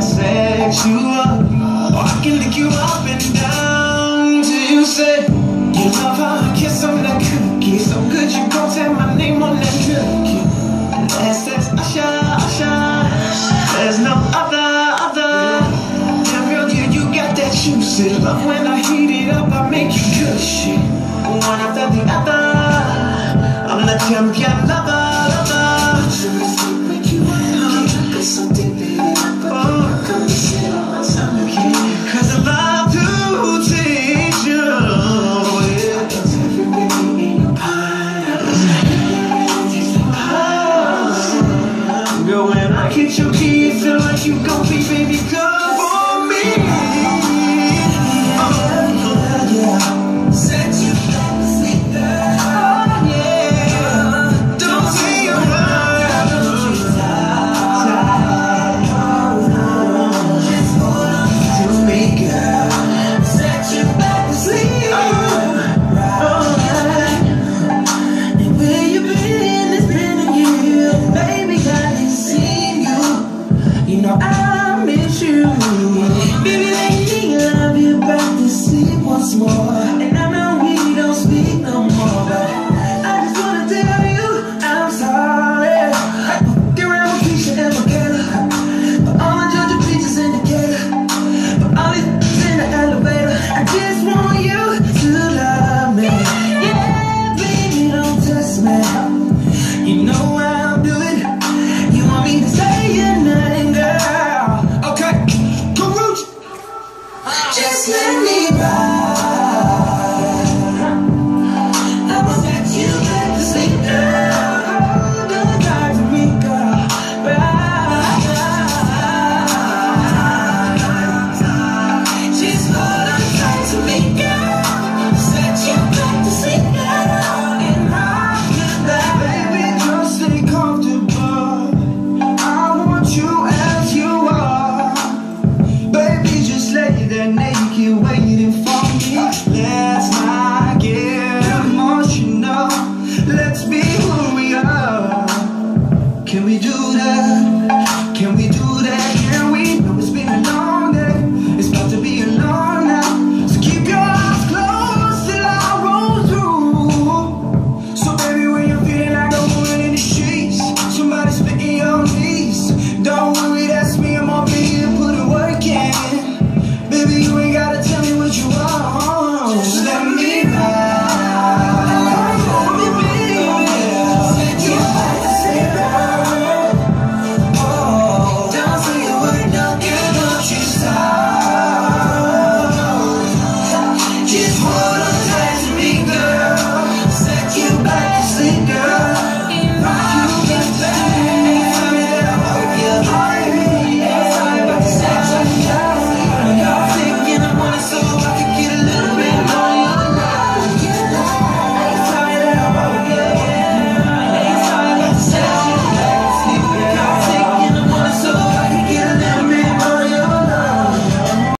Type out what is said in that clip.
set you up. Or I can lick you up and down till you say you love how I kiss on that cookie. So good you gon' tell my name on that cookie. That's that's Usher, Usher. There's no other, other. Damn girl, you you got that juicy love when I heat it up, I make you gushy. One after the other. I'm the champion lover. Get your keys and let you go, be baby, girl.